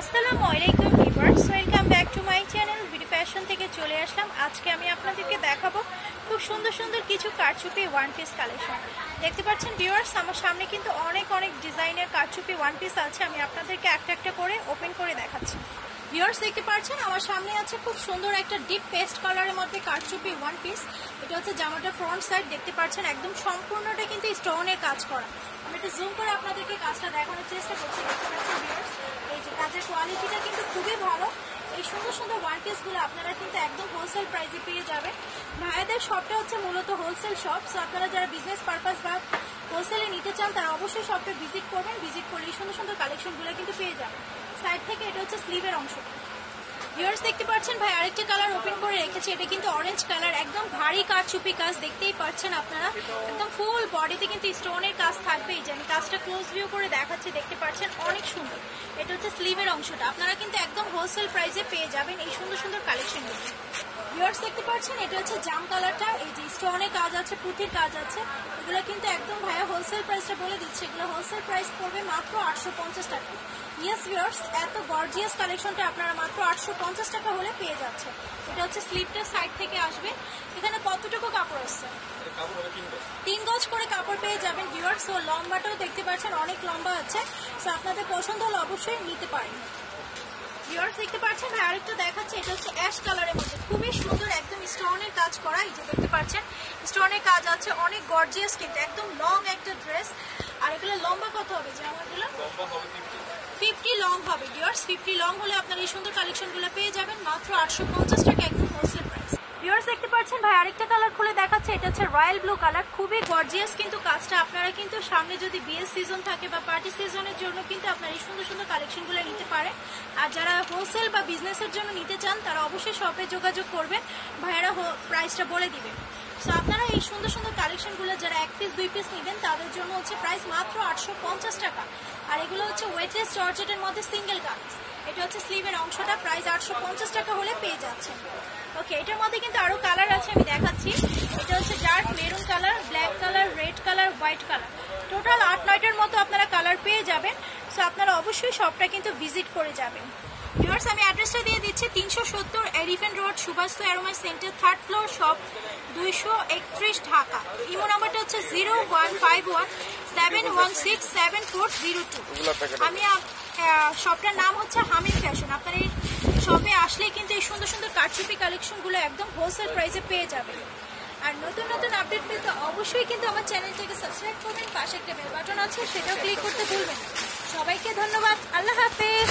আসসালামু আলাইকুম viewers, welcome back to my channel, BD fashion থেকে চলে আসলাম। আজকে আমি আপনাদেরকে দেখাবো খুব সুন্দর সুন্দর কিছু কারচুপি ওয়ান পিস কালেকশন দেখতে পাচ্ছেন ভিউয়ার্স, আমার সামনে কিন্তু অনেক অনেক ডিজাইনের কারচুপি ওয়ান পিস আছে। আমি আপনাদেরকে একটা একটা করে ওপেন করে দেখাচ্ছি। ভিউয়ার্স, দেখতে পাচ্ছেন আমার সামনে আছে খুব সুন্দর একটা ডিপ পেস্ট কালারের মধ্যে কারচুপি ওয়ান পিস এটা হচ্ছে জামাটা ফ্রন্ট সাইড দেখতে পাচ্ছেন একদম সম্পূর্ণটা কিন্তু স্টোনের কাজ করা। আমি একটু জুম করে আপনাদেরকে কাজটা দেখানোর চেষ্টা করছি, দেখতে পাচ্ছেন ভিউয়ার্স এই যে কাজের কোয়ালিটিটা কিন্তু খুবই ভালো। এই সুন্দর সুন্দর ওয়ান পিসগুলো আপনারা কিন্তু একদম হোলসেল প্রাইসে পেয়ে যাবেন। ভাইয়াদের শপটা হচ্ছে মূলত হোলসেল শপ সো আপনারা যারা বিজনেস পারপাস বা হোলসেলে নিতে চান, তারা অবশ্যই শপটা ভিজিট করবেন। ভিজিট করলে এই সুন্দর সুন্দর কালেকশনগুলো কিন্তু পেয়ে যাবেন। সাইড থেকে এটা হচ্ছে স্লিভের অংশ। ভিউয়ার্স দেখতে পাচ্ছেন, ভাই, আরেকটা কালার ওপেন করে রেখেছি। এটা কিন্তু অরেঞ্জ কালার একদম ভারী কাজ চুপি কাজ। দেখতেই পাচ্ছেন আপনারা, একদম ফুল বডিতে কিন্তু স্টোনের কাজ থাকবে এই যে আমি কাজটা ক্লোজ ভিউ করে দেখাচ্ছি, দেখতে পাচ্ছেন অনেক সুন্দর। এটা হচ্ছে স্লিভের অংশটা। আপনারা কিন্তু একদম হোলসেল প্রাইসে পেয়ে যাবেন এই সুন্দর সুন্দর কালেকশনগুলো ভিউয়ার্স দেখতে পাচ্ছেন, এটা হচ্ছে জাম কালারটা এই যে স্টোনের কাজ আছে, পুঁথির কাজ আছে। এগুলো কিন্তু একদম ভাইয়া হোলসেল প্রাইসটা বলে দিচ্ছে। এগুলো হোলসেল প্রাইস পড়বে মাত্র আটশো পঞ্চাশ টাকা। ইয়েস ভিউয়ার্স এত গর্জিয়াস কালেকশনটা আপনারা মাত্র আটশো পঞ্চাশ টাকা হলে পেয়ে যাচ্ছে এটা হচ্ছে স্লিপটার সাইড থেকে আসবে। এখানে কতটুকু কাপড় আসছে তিন গজ। করে কাপড় পেয়ে যাবেন ভিউয়ার্স ও লম্বাটাও দেখতে পাচ্ছেন অনেক লম্বা আছে। সো আপনাদের পছন্দ হলে অবশ্যই নিতে পারেন। ভিউয়ার্স দেখতে পাচ্ছেন ভাই আরেকটা দেখাচ্ছে এটা হচ্ছে অ্যাশ কালারের মধ্যে। খুবই সুন্দর একদম স্টোনের কাজ করা এই যে দেখতে পাচ্ছেন। স্টোনের কাজ আছে অনেক গর্জিয়াস কিন্তু একদম লং একটা ড্রেস আর এগুলো লম্বা কত হবে? জামাগুলো? ফিফটি লং হবে ডিয়ার্স ফিফটি লং হলে আপনার এই সুন্দর কালেকশনগুলো পেয়ে যাবেন মাত্র আটশো পঞ্চাশ টাকা একদম হোলসেল প্রাইস ভিউয়ার্স দেখতে পাচ্ছেন, ভাই, আরেকটা কালার খুলে দেখাচ্ছে, এটা হচ্ছে রয়্যাল ব্লু কালার খুবই গর্জিয়াস কিন্তু কাজটা আপনারা কিন্তু সামনে যদি বিয়ের সিজন থাকে বা পার্টি সিজনের জন্য কিন্তু আপনারা এই সুন্দর সুন্দর কালেকশনগুলো নিতে পারেন। আর যারা হোলসেল বা বিজনেসের জন্য নিতে চান, তারা অবশ্যই শপে যোগাযোগ করবেন। ভাইয়ারা প্রাইসটা বলে দিবেন। সো আপনারা এই সুন্দর সুন্দর কালেকশনগুলো যারা এক পিস দুই পিস নেবেন, তাদের জন্য হচ্ছে প্রাইস মাত্র আটশো পঞ্চাশ টাকা। আর এগুলো হচ্ছে ওয়েটলেস জর্জেটের মধ্যে সিঙ্গেল কামিজ। এটা হচ্ছে স্লিভের অংশটা প্রাইস আটশো পঞ্চাশ টাকা হলে পেয়ে যাচ্ছেন। ওকে এটার মধ্যে কিন্তু আরও কালার আছে, আমি দেখাচ্ছি। এটা হচ্ছে dark maroon colour black colour red colour white colour total আট, নয়টার মতো আপনারা কালার পেয়ে যাবেন। সো আপনারা অবশ্যই শপটা কিন্তু ভিজিট করে যাবেন। ভিউয়ার্স আমি অ্যাড্রেসটা দিয়ে দিচ্ছি তিনশো সত্তর Elephant Road Subhash Aroma Centre third floor shop দুইশো একত্রিশ ঢাকা। ইমো নাম্বারটা হচ্ছে zero one five one seven one six seven four zero two আমি শপটার নাম হচ্ছে হামিদ ফ্যাশন আপনার এই শপে আসলে কিন্তু এই সুন্দর সুন্দর কারচুপি কালেকশনগুলো একদম হোলসেল প্রাইসে পেয়ে যাবেন। আর নতুন নতুন আপডেট পেতে অবশ্যই কিন্তু আমার চ্যানেলটাকে সাবস্ক্রাইব করবেন পাশে একটা বেল বাটন আছে সেটাও ক্লিক করতে ভুলবেন সবাইকে ধন্যবাদ আল্লাহ হাফেজ।